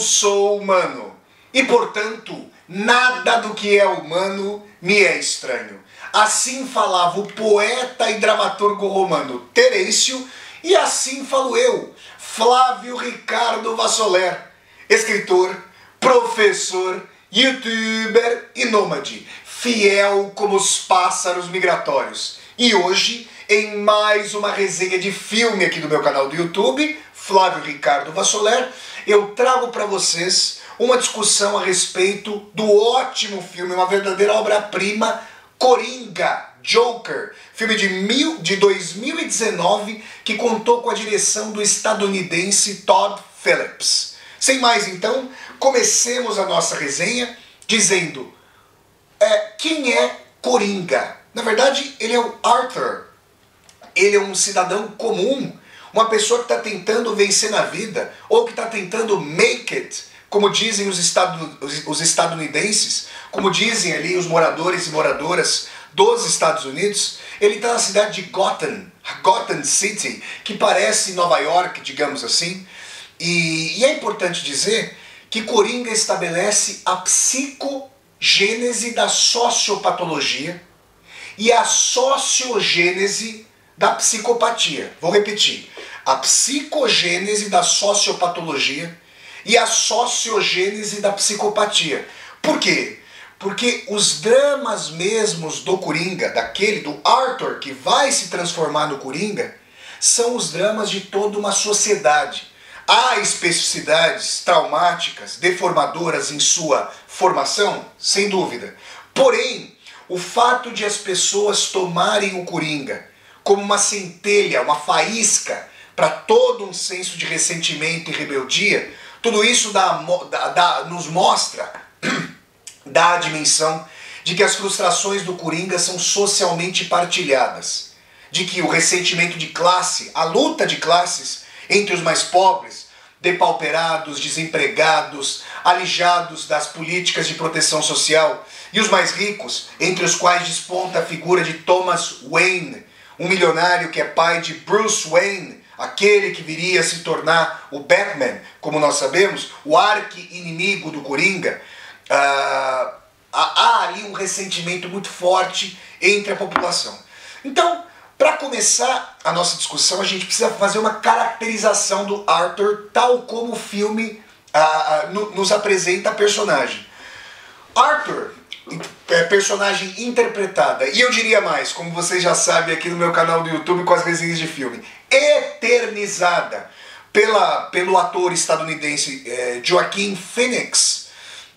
Sou humano e, portanto, nada do que é humano me é estranho. Assim falava o poeta e dramaturgo romano Terêncio, e assim falo eu, Flávio Ricardo Vassoler, escritor, professor, youtuber e nômade, fiel como os pássaros migratórios. E hoje, em mais uma resenha de filme aqui do meu canal do YouTube, Flávio Ricardo Vassoler, eu trago para vocês uma discussão a respeito do ótimo filme, uma verdadeira obra-prima, Coringa, Joker, filme de, mil, de 2019 que contou com a direção do estadunidense Todd Phillips. Sem mais então, comecemos a nossa resenha dizendo é, quem é Coringa. Na verdade, ele é o Arthur. Ele é um cidadão comum, uma pessoa que está tentando vencer na vida ou que está tentando make it como dizem os, estado, os estadunidenses, como dizem ali os moradores e moradoras dos Estados Unidos, ele está na cidade de Gotham, Gotham City, que parece Nova York, digamos assim. E, e é importante dizer que Coringa estabelece a psicogênese da sociopatologia e a sociogênese da psicopatia. Vou repetir. A psicogênese da sociopatologia e a sociogênese da psicopatia. Por quê? Porque os dramas mesmos do Coringa, daquele, do Arthur, que vai se transformar no Coringa, são os dramas de toda uma sociedade. Há especificidades traumáticas, deformadoras em sua formação? Sem dúvida. Porém, o fato de as pessoas tomarem o Coringa como uma centelha, uma faísca para todo um senso de ressentimento e rebeldia, tudo isso dá, dá, nos mostra, dá a dimensão de que as frustrações do Coringa são socialmente partilhadas, de que o ressentimento de classe, a luta de classes entre os mais pobres, depauperados, desempregados, alijados das políticas de proteção social, e os mais ricos, entre os quais desponta a figura de Thomas Wayne, um milionário que é pai de Bruce Wayne, aquele que viria a se tornar o Batman, como nós sabemos, o arqui-inimigo do Coringa, ah, há ali um ressentimento muito forte entre a população. Então, para começar a nossa discussão, a gente precisa fazer uma caracterização do Arthur, tal como o filme ah, ah, nos apresenta a personagem. Arthur é, personagem interpretada, e eu diria mais, como vocês já sabem aqui no meu canal do YouTube com as resenhas de filme, eternizada pela, pelo ator estadunidense é, Joaquin Phoenix.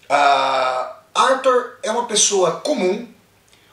Uh, Arthur é uma pessoa comum,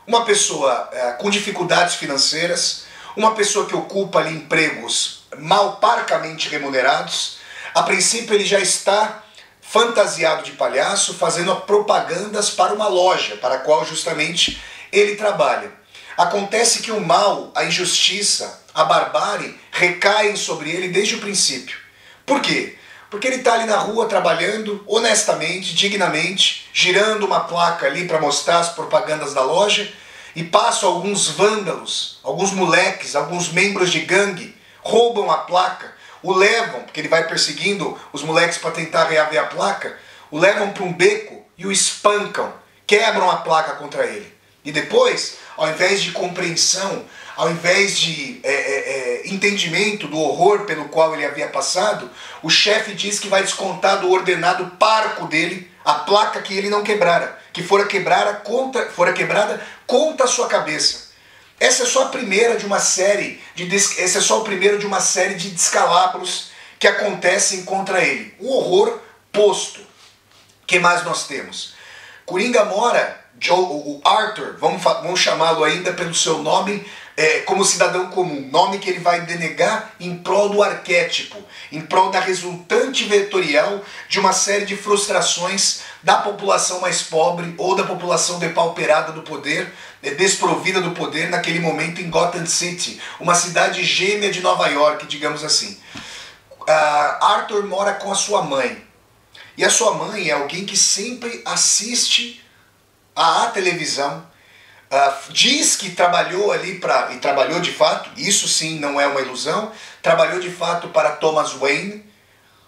uma pessoa é, com dificuldades financeiras, uma pessoa que ocupa ali empregos mal parcamente remunerados. A princípio ele já está fantasiado de palhaço, fazendo propagandas para uma loja, para a qual justamente ele trabalha. Acontece que o mal, a injustiça, a barbárie recaem sobre ele desde o princípio. Por quê? Porque ele está ali na rua trabalhando honestamente, dignamente, girando uma placa ali para mostrar as propagandas da loja e passam alguns vândalos, alguns moleques, alguns membros de gangue, roubam a placa o levam, porque ele vai perseguindo os moleques para tentar reaver a placa, o levam para um beco e o espancam, quebram a placa contra ele. E depois, ao invés de compreensão, ao invés de é, é, é, entendimento do horror pelo qual ele havia passado, o chefe diz que vai descontar do ordenado parco dele a placa que ele não quebrara, que fora quebrada contra, fora quebrada contra a sua cabeça. Essa é só a primeira de uma série de esse é só o primeiro de uma série de descalabros que acontecem contra ele. Um horror posto. que mais nós temos? Coringa mora, Joe, o Arthur, vamos, vamos chamá-lo ainda pelo seu nome é, como cidadão comum, nome que ele vai denegar em prol do arquétipo, em prol da resultante vetorial de uma série de frustrações da população mais pobre ou da população depauperada do poder, é, desprovida do poder naquele momento em Gotham City, uma cidade gêmea de Nova York, digamos assim. Uh, Arthur mora com a sua mãe. E a sua mãe é alguém que sempre assiste à televisão, uh, diz que trabalhou ali para. e trabalhou de fato, isso sim não é uma ilusão, trabalhou de fato para Thomas Wayne,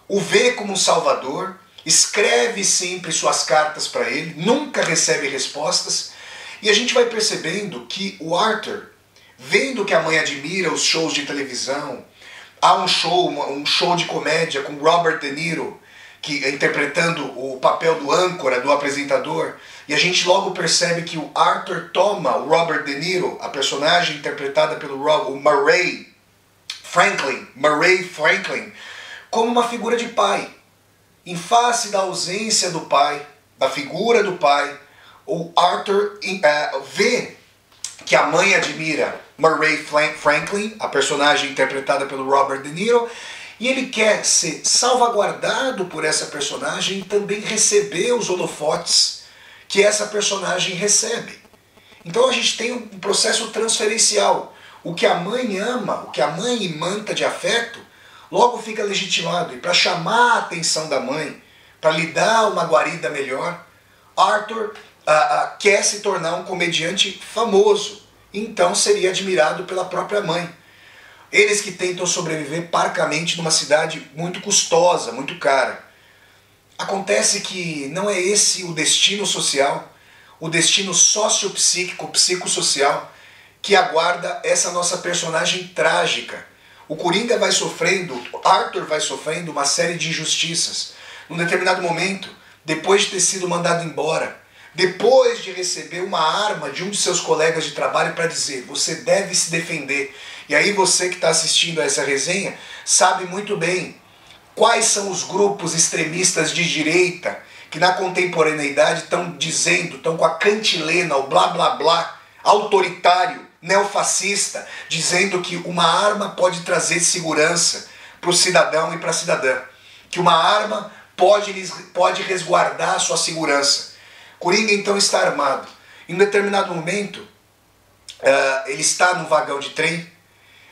o vê como um salvador, escreve sempre suas cartas para ele, nunca recebe respostas, e a gente vai percebendo que o Arthur, vendo que a mãe admira os shows de televisão, há um show, um show de comédia com Robert De Niro, que interpretando o papel do âncora, do apresentador, e a gente logo percebe que o Arthur toma o Robert De Niro, a personagem interpretada pelo Rob, o Murray Franklin, Murray Franklin, como uma figura de pai. Em face da ausência do pai, da figura do pai, o Arthur uh, vê que a mãe admira Murray Franklin, a personagem interpretada pelo Robert De Niro, e ele quer ser salvaguardado por essa personagem e também receber os holofotes que essa personagem recebe. Então a gente tem um processo transferencial. O que a mãe ama, o que a mãe imanta de afeto, logo fica legitimado. E para chamar a atenção da mãe, para lhe dar uma guarida melhor, Arthur ah, ah, quer se tornar um comediante famoso. Então seria admirado pela própria mãe. Eles que tentam sobreviver parcamente numa cidade muito custosa, muito cara. Acontece que não é esse o destino social, o destino sociopsíquico, psicossocial, que aguarda essa nossa personagem trágica. O Coringa vai sofrendo, Arthur vai sofrendo uma série de injustiças. Num determinado momento, depois de ter sido mandado embora, depois de receber uma arma de um de seus colegas de trabalho para dizer: você deve se defender, e aí você que está assistindo a essa resenha sabe muito bem quais são os grupos extremistas de direita que na contemporaneidade estão dizendo, estão com a cantilena, o blá blá blá, autoritário, neofascista, dizendo que uma arma pode trazer segurança para o cidadão e para a cidadã. Que uma arma pode, pode resguardar a sua segurança. Coringa então está armado. Em um determinado momento, uh, ele está no vagão de trem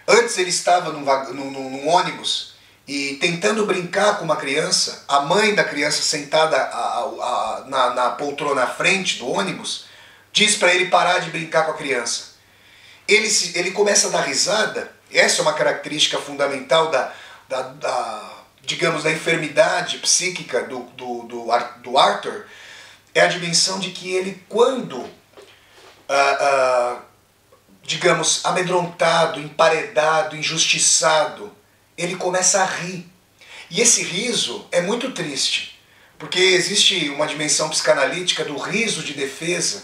Antes ele estava num, num, num ônibus e tentando brincar com uma criança, a mãe da criança sentada a, a, a, na, na poltrona à frente do ônibus, diz para ele parar de brincar com a criança. Ele, se, ele começa a dar risada, essa é uma característica fundamental da, da, da digamos, da enfermidade psíquica do, do, do, do, Arthur, é a dimensão de que ele, quando uh, uh, digamos, amedrontado, emparedado, injustiçado, ele começa a rir. E esse riso é muito triste, porque existe uma dimensão psicanalítica do riso de defesa,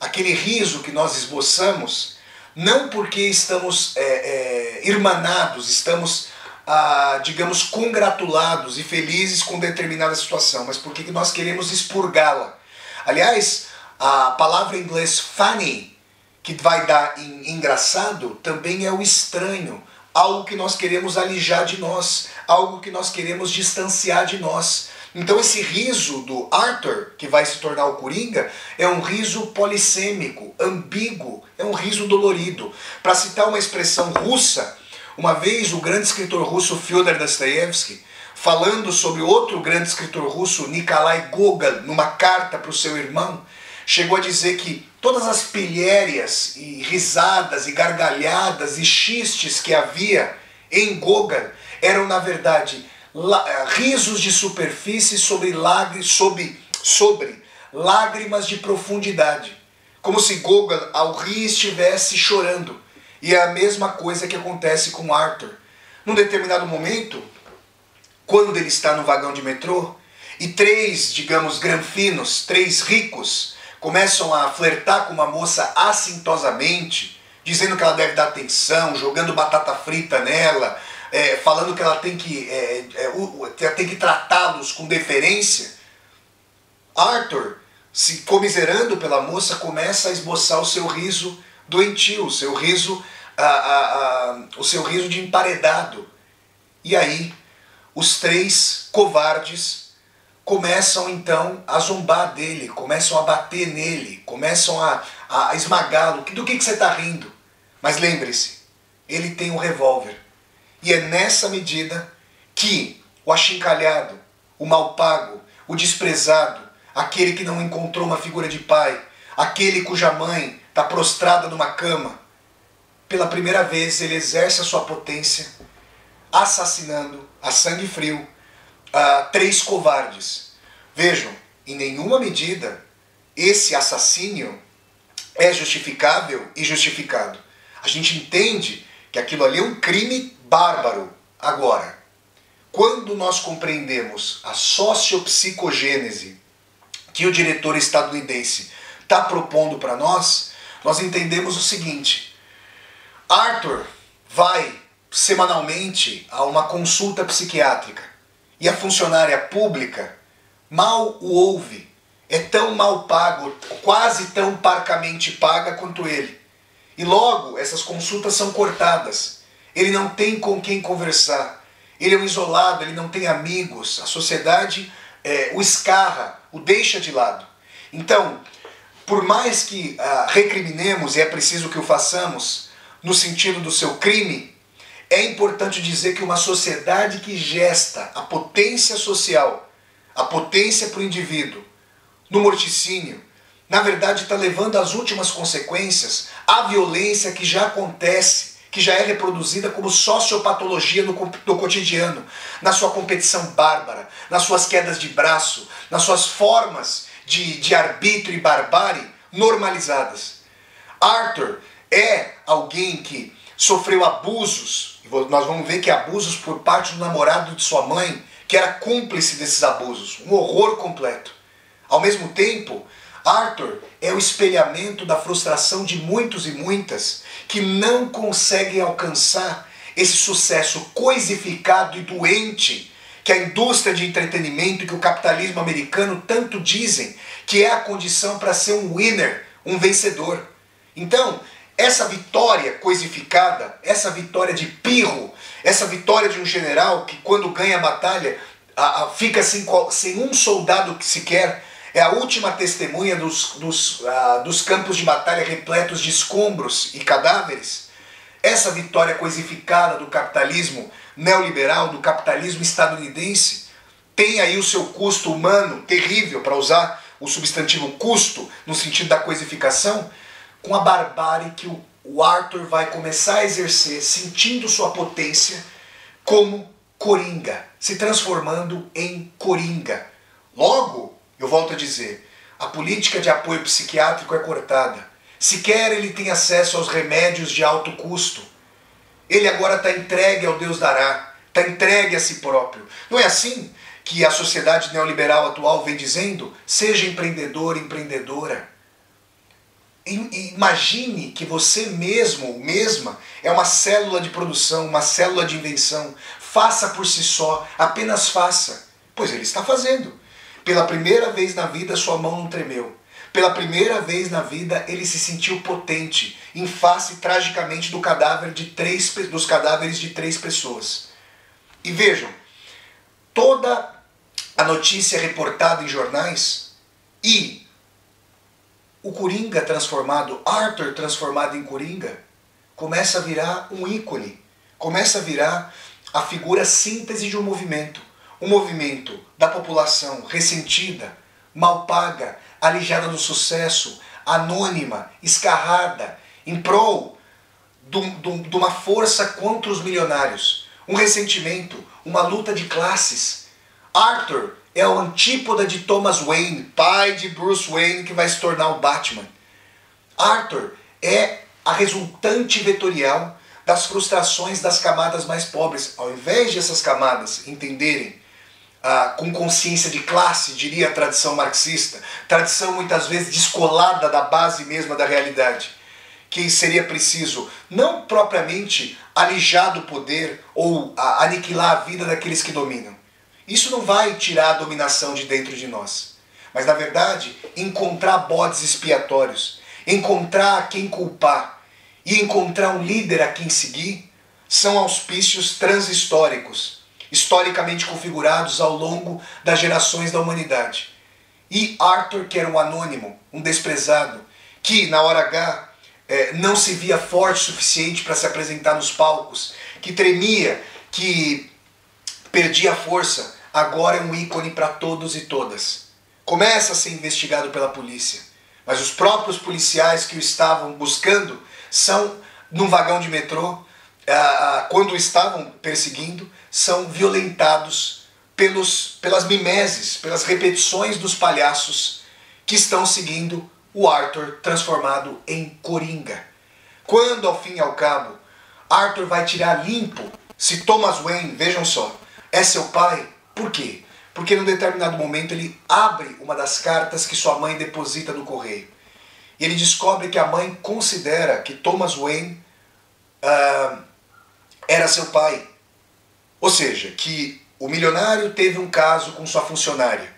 aquele riso que nós esboçamos, não porque estamos é, é, irmanados, estamos, ah, digamos, congratulados e felizes com determinada situação, mas porque nós queremos expurgá-la. Aliás, a palavra em inglês funny que vai dar em engraçado também é o estranho, algo que nós queremos alijar de nós, algo que nós queremos distanciar de nós. Então esse riso do Arthur, que vai se tornar o Coringa, é um riso polissêmico, ambíguo, é um riso dolorido. Para citar uma expressão russa, uma vez o grande escritor russo Fyodor Dostoevsky, falando sobre outro grande escritor russo, Nikolai Gogol, numa carta para o seu irmão, chegou a dizer que todas as pilhérias e risadas e gargalhadas e xistes que havia em Gogol eram na verdade risos de superfície sobre, lágrimas, sobre, sobre lágrimas de profundidade. Como se Gogol ao rir estivesse chorando. E é a mesma coisa que acontece com Arthur. Num determinado momento, quando ele está no vagão de metrô, e três, digamos, granfinos, três ricos, começam a flertar com uma moça assintosamente, dizendo que ela deve dar atenção, jogando batata frita nela, é, falando que ela tem que, é, é, tem que tratá-los com deferência. Arthur, se comiserando pela moça, começa a esboçar o seu riso doentio, o seu riso, a, a, a, o seu riso de emparedado. E aí, os três covardes começam então a zombar dele, começam a bater nele, começam a, a esmagá-lo. Do que, que você está rindo? Mas lembre-se, ele tem um revólver. E é nessa medida que o achincalhado, o mal pago, o desprezado, aquele que não encontrou uma figura de pai, aquele cuja mãe está prostrada numa cama, pela primeira vez ele exerce a sua potência, assassinando a sangue frio uh, três covardes. Vejam, em nenhuma medida esse assassínio é justificável e justificado. A gente entende que aquilo ali é um crime bárbaro. Agora, quando nós compreendemos a sociopsicogênese que o diretor estadunidense está propondo para nós, nós entendemos o seguinte: Arthur vai semanalmente a uma consulta psiquiátrica e a funcionária pública mal o ouve, é tão mal pago, quase tão parcamente paga quanto ele. E logo essas consultas são cortadas. Ele não tem com quem conversar. Ele é um isolado, ele não tem amigos. A sociedade é, o escarra, o deixa de lado. Então, por mais que ah, recriminemos, e é preciso que o façamos, no sentido do seu crime, é importante dizer que uma sociedade que gesta a potência social, a potência para o indivíduo, no morticínio, na verdade está levando às últimas consequências a violência que já acontece, que já é reproduzida como sociopatologia no, no cotidiano, na sua competição bárbara, nas suas quedas de braço, nas suas formas de, de arbítrio e barbárie normalizadas. Arthur é alguém que sofreu abusos, nós vamos ver que abusos por parte do namorado de sua mãe, que era cúmplice desses abusos, um horror completo. Ao mesmo tempo, Arthur é o espelhamento da frustração de muitos e muitas que não conseguem alcançar esse sucesso coisificado e doente que a indústria de entretenimento e que o capitalismo americano tanto dizem que é a condição para ser um winner, um vencedor. Então, essa vitória coisificada, essa vitória de pirro, essa vitória de um general que quando ganha a batalha fica sem, sem um soldado que sequer, é a última testemunha dos, dos, uh, dos campos de batalha repletos de escombros e cadáveres. Essa vitória coisificada do capitalismo neoliberal, do capitalismo estadunidense, tem aí o seu custo humano terrível, para usar o substantivo custo no sentido da coisificação, com a barbárie que o, Arthur vai começar a exercer, sentindo sua potência como coringa, se transformando em coringa. Logo, eu volto a dizer, a política de apoio psiquiátrico é cortada. Sequer ele tem acesso aos remédios de alto custo. Ele agora está entregue ao Deus dará, está entregue a si próprio. Não é assim que a sociedade neoliberal atual vem dizendo? Seja empreendedor, empreendedora. Imagine que você mesmo, mesma, é uma célula de produção, uma célula de invenção. Faça por si só, apenas faça. Pois ele está fazendo. Pela primeira vez na vida, sua mão não tremeu. Pela primeira vez na vida, ele se sentiu potente, em face tragicamente do cadáver de três, dos cadáveres de três pessoas. E vejam, toda a notícia reportada em jornais e o Coringa transformado, Arthur transformado em Coringa, começa a virar um ícone, começa a virar a figura síntese de um movimento. Um movimento da população ressentida, mal paga, alijada do sucesso, anônima, escarrada, em prol de uma força contra os milionários. Um ressentimento, uma luta de classes. Arthur é o antípoda de Thomas Wayne, pai de Bruce Wayne, que vai se tornar o Batman. Arthur é a resultante vetorial das frustrações das camadas mais pobres. Ao invés de essas camadas entenderem ah, com consciência de classe, diria a tradição marxista, tradição muitas vezes descolada da base mesma da realidade, que seria preciso não propriamente alijar do poder ou ah, aniquilar a vida daqueles que dominam. Isso não vai tirar a dominação de dentro de nós, mas na verdade encontrar bodes expiatórios, encontrar quem culpar e encontrar um líder a quem seguir são auspícios transhistóricos historicamente configurados ao longo das gerações da humanidade. E Arthur, que era um anônimo, um desprezado, que na hora H é, não se via forte o suficiente para se apresentar nos palcos, que tremia, que perdia a força, agora é um ícone para todos e todas. Começa a ser investigado pela polícia, mas os próprios policiais que o estavam buscando são num vagão de metrô, ah, ah, quando o estavam perseguindo, são violentados pelos, pelas mimeses, pelas repetições dos palhaços que estão seguindo o Arthur transformado em coringa. Quando, ao fim e ao cabo, Arthur vai tirar limpo se Thomas Wayne, vejam só, é seu pai, por quê? Porque num determinado momento ele abre uma das cartas que sua mãe deposita no correio. E ele descobre que a mãe considera que Thomas Wayne uh, era seu pai. Ou seja, que o milionário teve um caso com sua funcionária,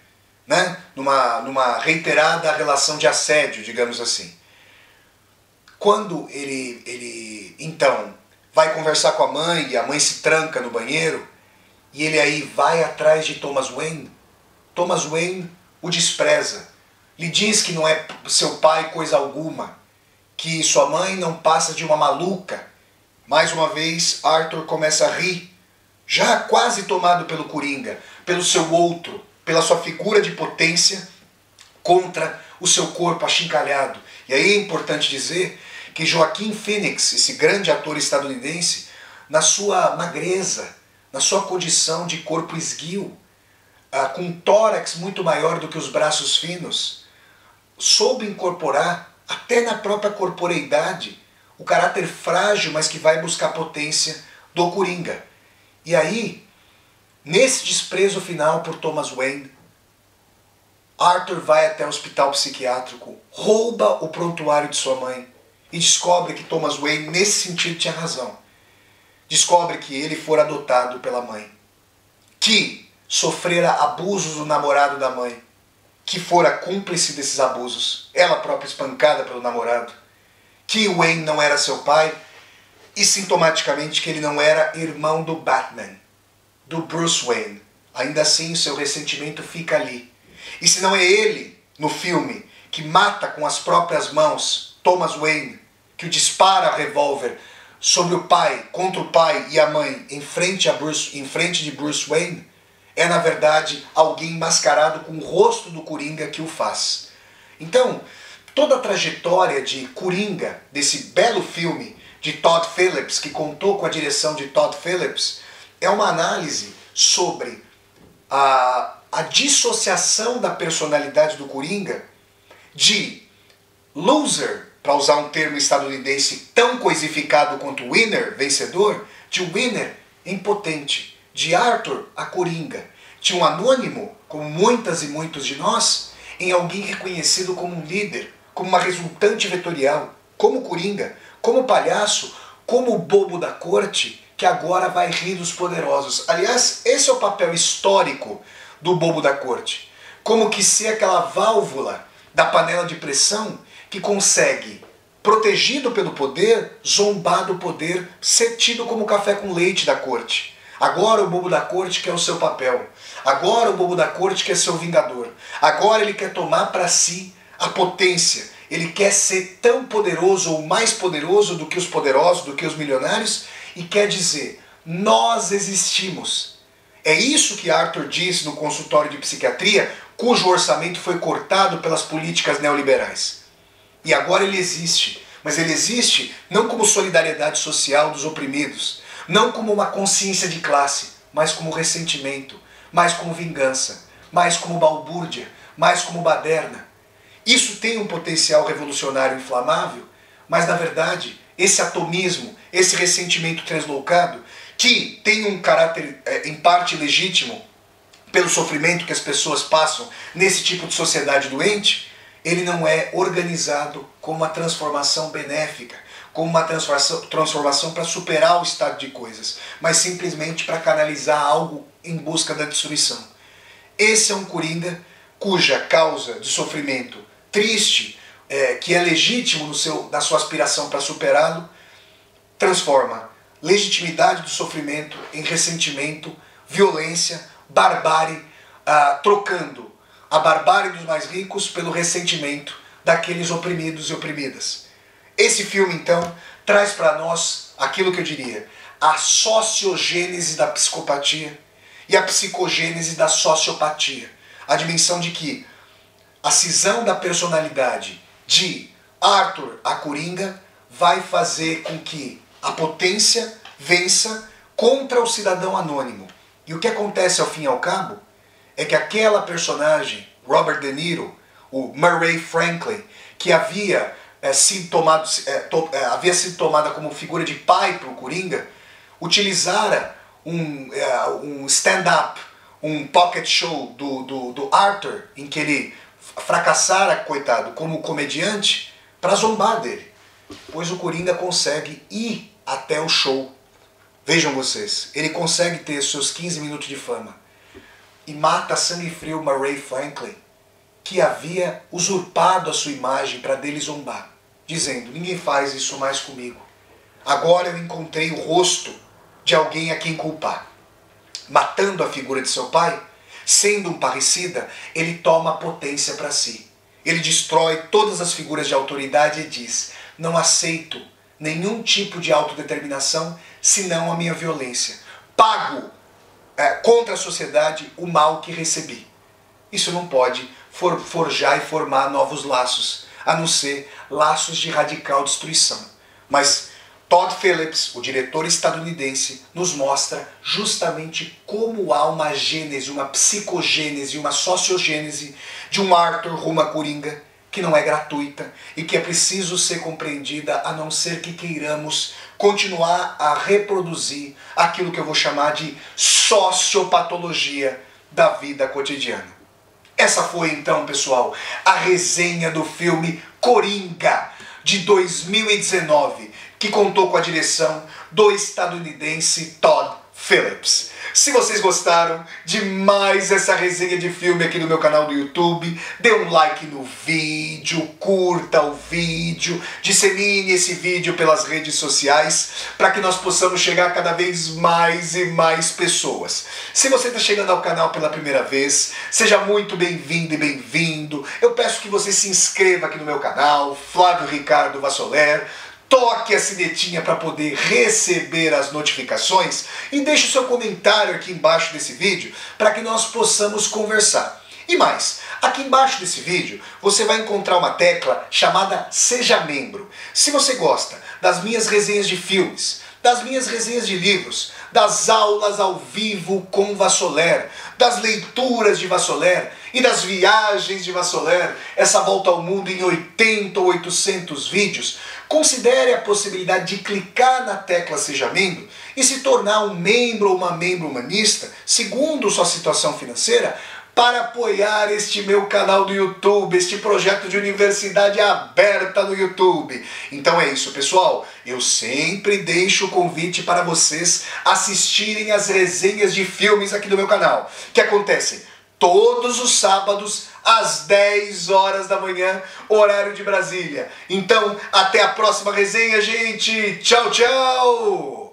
né? numa, numa reiterada relação de assédio, digamos assim. Quando ele, ele então vai conversar com a mãe e a mãe se tranca no banheiro, e ele aí vai atrás de Thomas Wayne, Thomas Wayne o despreza, lhe diz que não é seu pai coisa alguma, que sua mãe não passa de uma maluca. Mais uma vez, Arthur começa a rir, já quase tomado pelo Coringa, pelo seu outro, pela sua figura de potência contra o seu corpo achincalhado. E aí é importante dizer que Joaquim Phoenix, esse grande ator estadunidense, na sua magreza, na sua condição de corpo esguio, ah, com um tórax muito maior do que os braços finos, soube incorporar, até na própria corporeidade, o caráter frágil, mas que vai buscar potência do Coringa. E aí, nesse desprezo final por Thomas Wayne, Arthur vai até o hospital psiquiátrico, rouba o prontuário de sua mãe e descobre que Thomas Wayne, nesse sentido, tinha razão. Descobre que ele fora adotado pela mãe, que sofrera abusos do namorado da mãe, que fora cúmplice desses abusos, ela própria espancada pelo namorado, que Wayne não era seu pai e sintomaticamente que ele não era irmão do Batman, do Bruce Wayne. Ainda assim, seu ressentimento fica ali. E se não é ele, no filme, que mata com as próprias mãos Thomas Wayne, que o dispara revólver sobre o pai, contra o pai e a mãe, em frente, a Bruce, em frente de Bruce Wayne, é na verdade alguém mascarado com o rosto do Coringa que o faz. Então, toda a trajetória de Coringa, desse belo filme de Todd Phillips, que contou com a direção de Todd Phillips, é uma análise sobre a, a dissociação da personalidade do Coringa de loser, para usar um termo estadunidense tão coisificado quanto winner, vencedor, de winner impotente de Arthur a Coringa, de um anônimo, como muitas e muitos de nós, em alguém reconhecido como um líder, como uma resultante vetorial, como Coringa, como palhaço, como bobo da corte, que agora vai rir dos poderosos. Aliás, esse é o papel histórico do bobo da corte. Como que ser aquela válvula da panela de pressão que consegue, protegido pelo poder, zombar do poder, ser tido como café com leite da corte. Agora o bobo da corte quer o seu papel. Agora o bobo da corte quer ser o vingador. Agora ele quer tomar para si a potência. Ele quer ser tão poderoso ou mais poderoso do que os poderosos, do que os milionários, e quer dizer: nós existimos. É isso que Arthur disse no consultório de psiquiatria, cujo orçamento foi cortado pelas políticas neoliberais. E agora ele existe, mas ele existe não como solidariedade social dos oprimidos, não como uma consciência de classe, mas como ressentimento, mais como vingança, mais como balbúrdia, mais como baderna. Isso tem um potencial revolucionário inflamável, mas na verdade, esse atomismo, esse ressentimento translocado, que tem um caráter é, em parte legítimo pelo sofrimento que as pessoas passam nesse tipo de sociedade doente, ele não é organizado como uma transformação benéfica, como uma transformação, transformação para superar o estado de coisas, mas simplesmente para canalizar algo em busca da destruição. Esse é um coringa cuja causa de sofrimento triste, é, que é legítimo no seu, na sua aspiração para superá-lo, transforma legitimidade do sofrimento em ressentimento, violência, barbárie, ah, trocando a barbárie dos mais ricos pelo ressentimento daqueles oprimidos e oprimidas. Esse filme, então, traz para nós aquilo que eu diria, a sociogênese da psicopatia e a psicogênese da sociopatia. A dimensão de que a cisão da personalidade de Arthur a Coringa vai fazer com que a potência vença contra o cidadão anônimo. E o que acontece ao fim e ao cabo é que aquela personagem, Robert De Niro, o Murray Franklin, que havia, é, sido, tomado, é, to, é, havia sido tomada como figura de pai para o Coringa, utilizara um, um stand-up, um pocket show do, do, do Arthur, em que ele fracassara, coitado, como comediante, para zombar dele. Pois o Coringa consegue ir até o show. Vejam vocês, ele consegue ter seus 15 minutos de fama e mata sangue frio Murray Franklin, que havia usurpado a sua imagem para dele zombar, dizendo: Ninguém faz isso mais comigo. Agora eu encontrei o rosto de alguém a quem culpar. Matando a figura de seu pai, sendo um parricida, ele toma potência para si. Ele destrói todas as figuras de autoridade e diz: Não aceito nenhum tipo de autodeterminação senão a minha violência. Pago é, contra a sociedade o mal que recebi. Isso não pode for, forjar e formar novos laços, a não ser laços de radical destruição. Mas Todd Phillips, o diretor estadunidense, nos mostra justamente como há uma gênese, uma psicogênese, uma sociogênese de um Arthur rumo a Coringa que não é gratuita e que é preciso ser compreendida a não ser que queiramos continuar a reproduzir aquilo que eu vou chamar de sociopatologia da vida cotidiana. Essa foi então, pessoal, a resenha do filme Coringa de 2019, que contou com a direção do estadunidense Todd Phillips. Se vocês gostaram de mais essa resenha de filme aqui no meu canal do YouTube, dê um like no vídeo, curta o vídeo, dissemine esse vídeo pelas redes sociais para que nós possamos chegar cada vez mais e mais pessoas. Se você está chegando ao canal pela primeira vez, seja muito bem-vindo e bem-vindo. Eu peço que você se inscreva aqui no meu canal, Flávio Ricardo Vassoler toque a sinetinha para poder receber as notificações e deixe o seu comentário aqui embaixo desse vídeo para que nós possamos conversar. E mais, aqui embaixo desse vídeo você vai encontrar uma tecla chamada Seja Membro. Se você gosta das minhas resenhas de filmes, das minhas resenhas de livros, das aulas ao vivo com Vassoler, das leituras de Vassoler e das viagens de Vassoler, essa volta ao mundo em 80 ou 800 vídeos, considere a possibilidade de clicar na tecla Seja Membro e se tornar um membro ou uma membro humanista, segundo sua situação financeira, para apoiar este meu canal do YouTube, este projeto de universidade aberta no YouTube. Então é isso, pessoal. Eu sempre deixo o convite para vocês assistirem as resenhas de filmes aqui do meu canal, que acontecem todos os sábados às 10 horas da manhã, horário de Brasília. Então, até a próxima resenha, gente. Tchau, tchau.